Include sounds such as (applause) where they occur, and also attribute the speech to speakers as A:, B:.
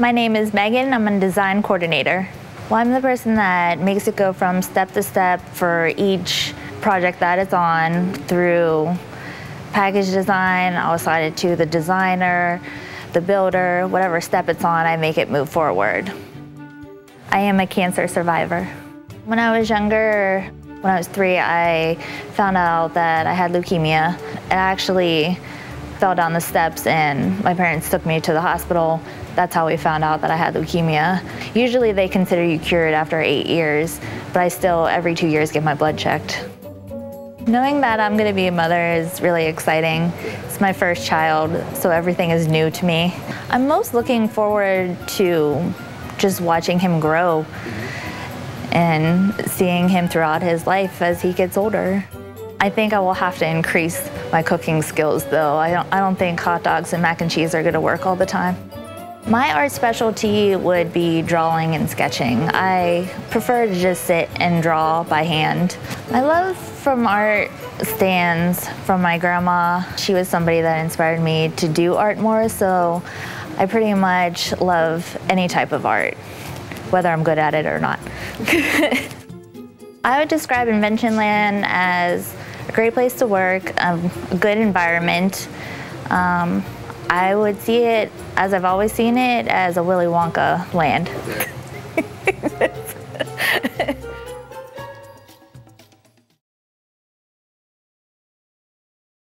A: My name is Megan. I'm a design coordinator. Well, I'm the person that makes it go from step to step for each project that it's on through package design, I'll assign it to the designer, the builder, whatever step it's on, I make it move forward. I am a cancer survivor. When I was younger, when I was three, I found out that I had leukemia. I actually fell down the steps and my parents took me to the hospital. That's how we found out that I had leukemia. Usually they consider you cured after eight years, but I still, every two years, get my blood checked. Knowing that I'm going to be a mother is really exciting. It's my first child, so everything is new to me. I'm most looking forward to just watching him grow and seeing him throughout his life as he gets older. I think I will have to increase my cooking skills though. I don't, I don't think hot dogs and mac and cheese are gonna work all the time. My art specialty would be drawing and sketching. I prefer to just sit and draw by hand. My love from art stands from my grandma. She was somebody that inspired me to do art more, so I pretty much love any type of art, whether I'm good at it or not. (laughs) I would describe Inventionland as a great place to work, a good environment. Um, I would see it, as I've always seen it, as a Willy Wonka land. (laughs)